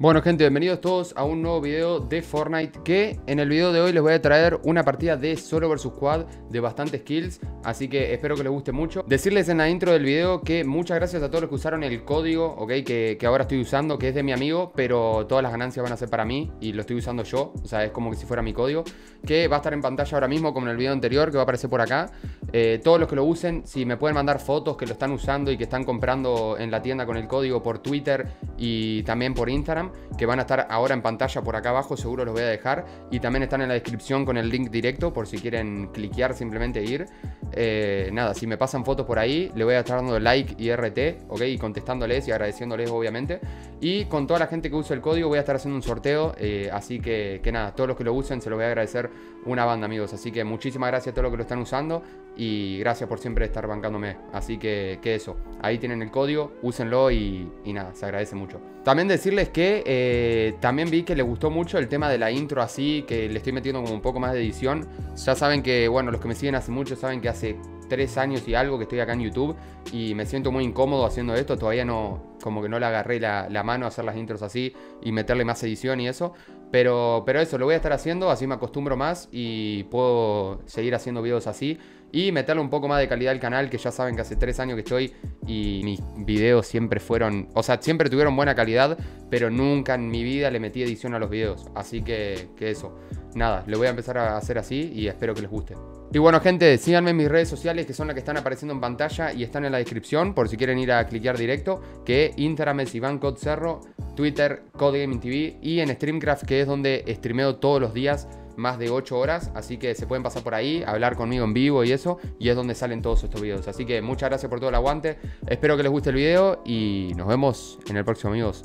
Bueno gente, bienvenidos todos a un nuevo video de Fortnite que en el video de hoy les voy a traer una partida de solo versus squad de bastantes kills, así que espero que les guste mucho. Decirles en la intro del video que muchas gracias a todos los que usaron el código, ok, que, que ahora estoy usando, que es de mi amigo, pero todas las ganancias van a ser para mí y lo estoy usando yo, o sea, es como que si fuera mi código, que va a estar en pantalla ahora mismo como en el video anterior, que va a aparecer por acá. Eh, todos los que lo usen, si me pueden mandar fotos que lo están usando y que están comprando en la tienda con el código por Twitter y también por Instagram, que van a estar ahora en pantalla por acá abajo, seguro los voy a dejar. Y también están en la descripción con el link directo por si quieren cliquear, simplemente ir. Eh, nada, si me pasan fotos por ahí, le voy a estar dando like y RT, ok, y contestándoles y agradeciéndoles, obviamente. Y con toda la gente que use el código, voy a estar haciendo un sorteo. Eh, así que, que nada, todos los que lo usen, se lo voy a agradecer una banda, amigos. Así que muchísimas gracias a todos los que lo están usando y gracias por siempre estar bancándome. Así que, que eso, ahí tienen el código, úsenlo y, y nada, se agradece mucho. También decirles que eh, también vi que les gustó mucho el tema de la intro así, que le estoy metiendo como un poco más de edición. Ya saben que, bueno, los que me siguen hace mucho saben que hace tres años y algo que estoy acá en YouTube y me siento muy incómodo haciendo esto. Todavía no, como que no le agarré la, mano a hacer las intros así y meterle más edición y eso. Pero, pero eso, lo voy a estar haciendo, así me acostumbro más y puedo seguir haciendo videos así y meterle un poco más de calidad al canal, que ya saben que hace tres años que estoy y mis videos siempre fueron, o sea, siempre tuvieron buena calidad, pero nunca en mi vida le metí edición a los videos. Así que, que eso, nada, lo voy a empezar a hacer así y espero que les guste. Y bueno, gente, síganme en mis redes sociales que son las que están apareciendo en pantalla y están en la descripción por si quieren ir a cliquear directo. Que Instagram es Iván Cerro, Twitter Code Gaming TV y en Streamcraft que es donde streameo todos los días más de 8 horas, así que se pueden pasar por ahí, hablar conmigo en vivo y eso, y es donde salen todos estos videos. Así que muchas gracias por todo el aguante, espero que les guste el video y nos vemos en el próximo, amigos.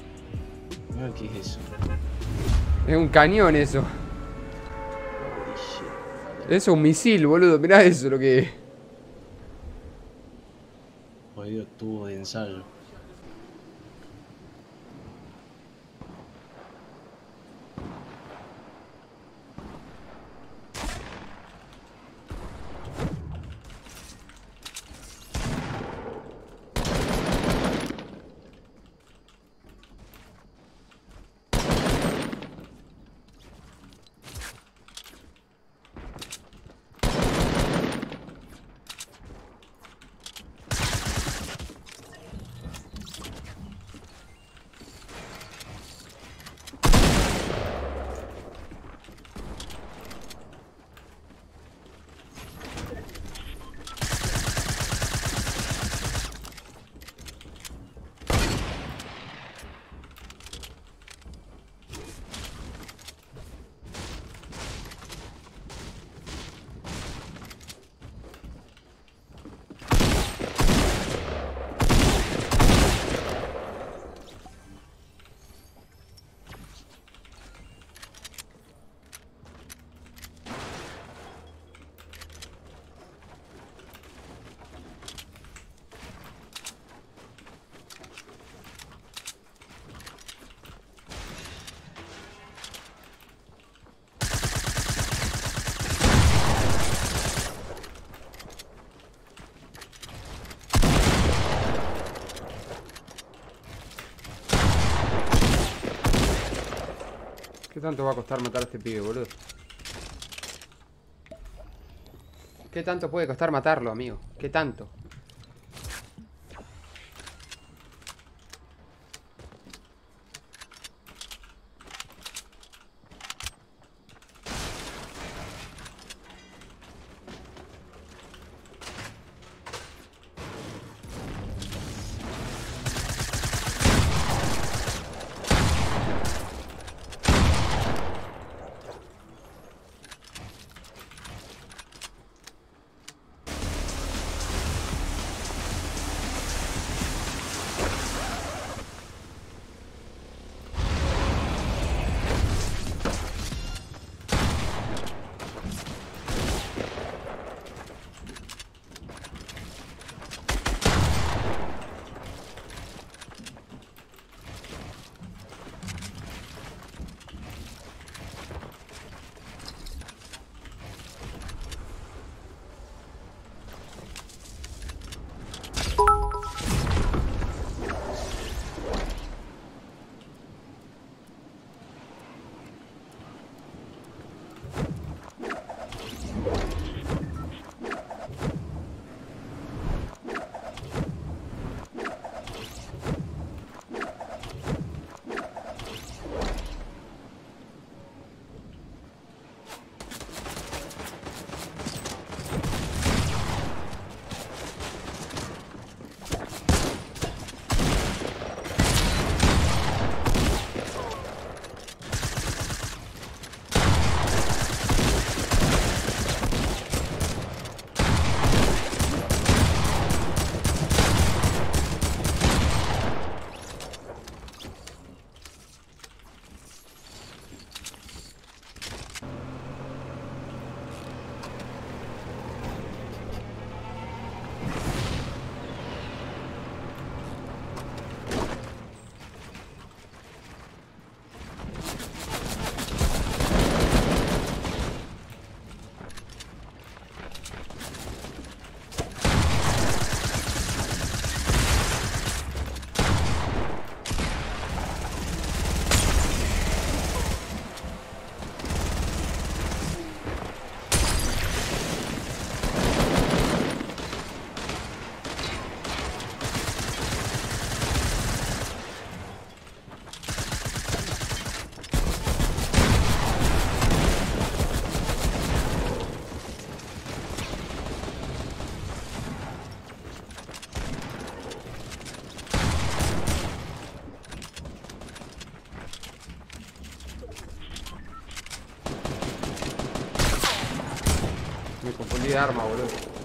¿Qué es eso? Es un cañón eso. Eso es un misil, boludo, mirá eso lo que. Jodido tubo de ensayo. Tanto va a costar matar a este pibe, boludo? ¿Qué tanto puede costar matarlo, amigo? ¿Qué tanto? Confundí de arma, boludo.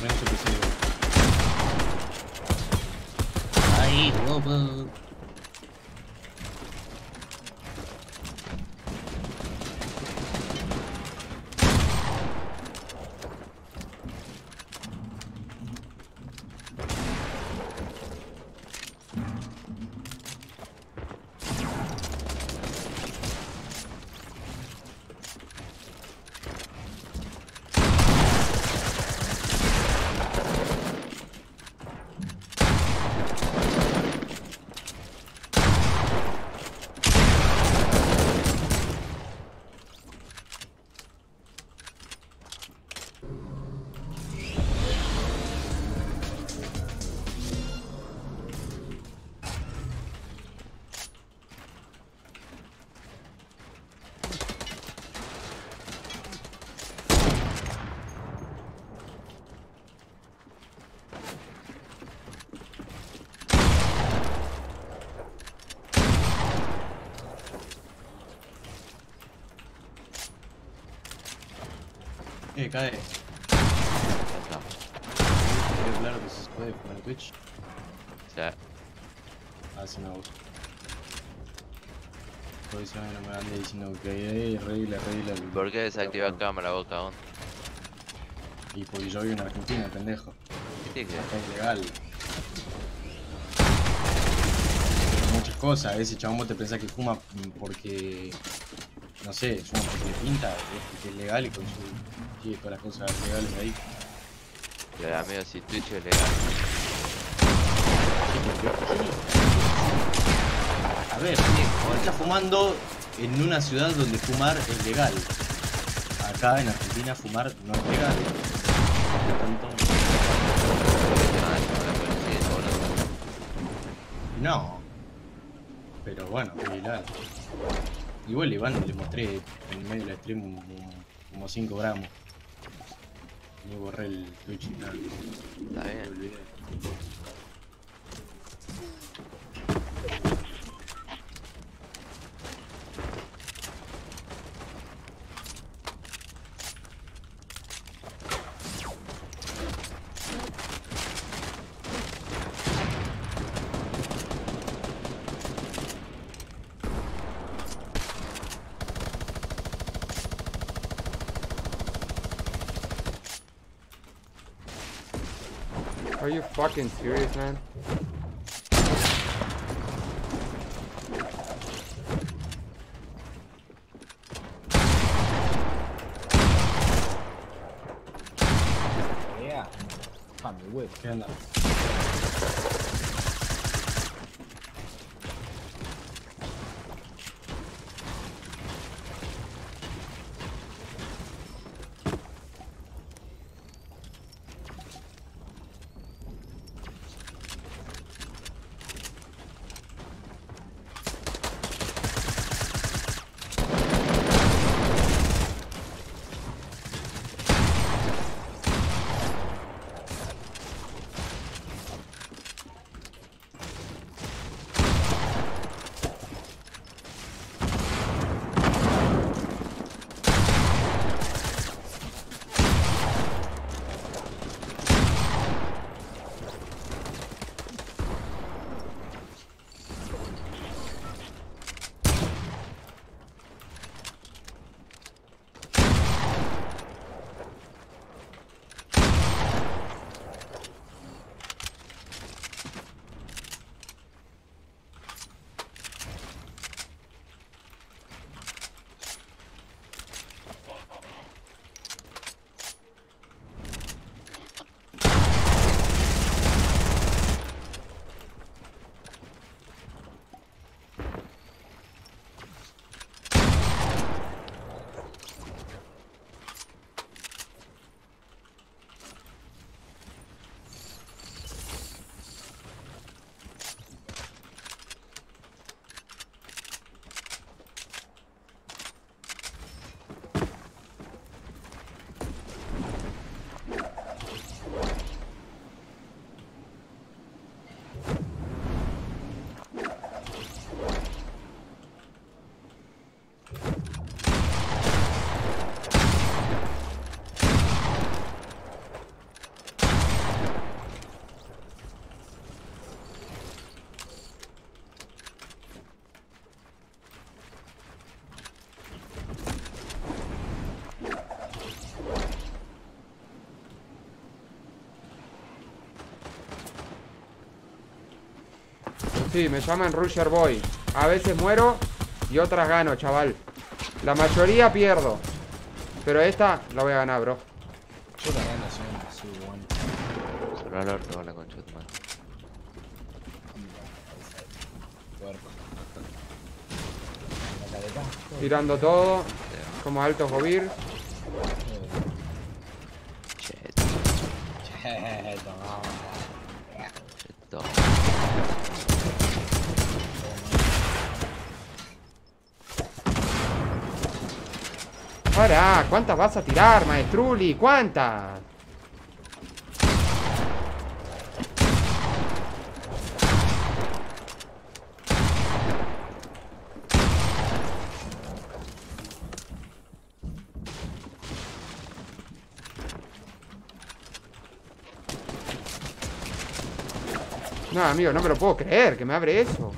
Ven su PC. Ahí, bobo. Eh, cae. Creo claro que se puede jugar en Twitch. Sea, Ah, sí, me gusta. Por eso no me ande diciendo que eh, regla, regla. el- ¿por qué desactivar la- cámara vos, cagón? Y porque yo vivo en Argentina, pendejo. ¿Qué que Acá es legal. Muchas cosas, ese chabón vos te pensás que fuma porque. No sé, fuma porque le pinta, es que es legal y con su. Todas las cosas legales ahí. ver? Amigo, si Twitch es legal. A ver, vos estás fumando en una ciudad donde fumar es legal. Acá en Argentina fumar no es legal. No. Pero bueno, es legal. Igual Iván le mostré en medio del stream como 5 gramos. Y borré el Twitch y nada. Está bien. Are you fucking serious, man? Yeah. Ah, mi huevo. ¿Qué Sí, me llaman Rusher Boy. A veces muero y otras gano, chaval. La mayoría pierdo. Pero esta la voy a ganar, bro. Yo también la soy su bueno. Solo al orto, la concha de. Tirando todo. Como alto no. Pará, ¿cuántas vas a tirar, maestruli? ¿Cuántas? No, amigo, no me lo puedo creer que me abre eso.